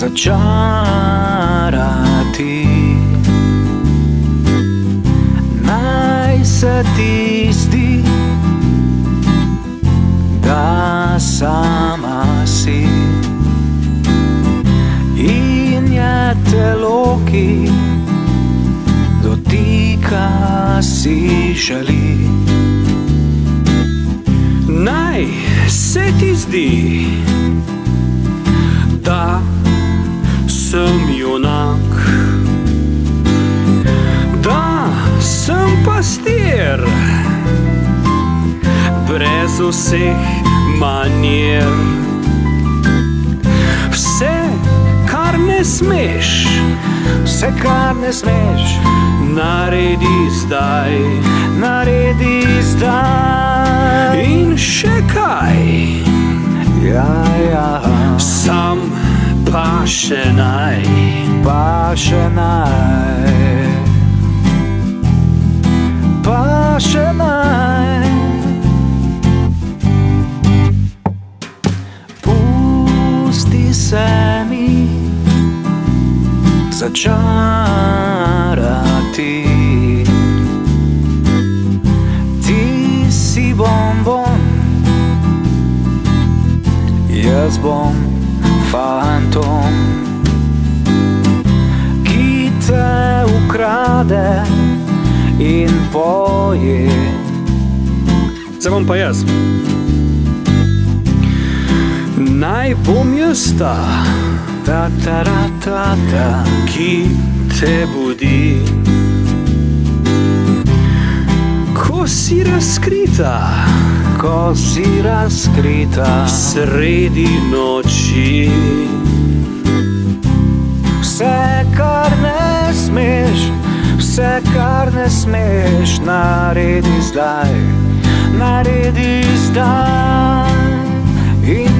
začarati. Naj se ti zdi, da sama si in je telo, ki dotika si želi. Naj se ti zdi, da sem pastir, brez vseh manjer. Vse, kar ne smeš, vse, kar ne smeš, naredi zdaj, naredi zdaj. In še kaj, ja, ja, sam pa še naj, pa še naj, se mi začarati. Ti si bombon, jaz bom fantom, ki te ukrade in poje. Zdaj bom pa jaz. Naj bom jaz ta, Ta ta ta ta ta, ki te budi. Ko si razkrita ko si razkrita. sredi noči, Vse, kar ne smeš, vse, kar ne smeš, naredi zdaj, naredi zdaj. In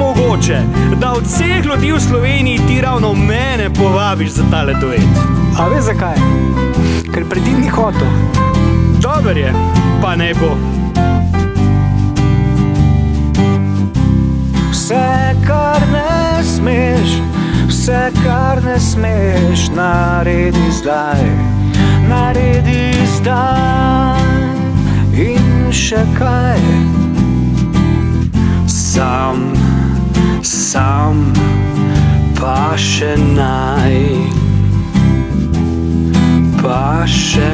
mogoče, da od vseh ljudi v Sloveniji ti ravno mene povabiš za tale duet? a veš zakaj? Ker pred njim ni hotel. Dober je, pa ne bo. Vse, kar ne smeš, vse, kar ne smeš, naredi zdaj, naredi zdaj. In še kaj, pa še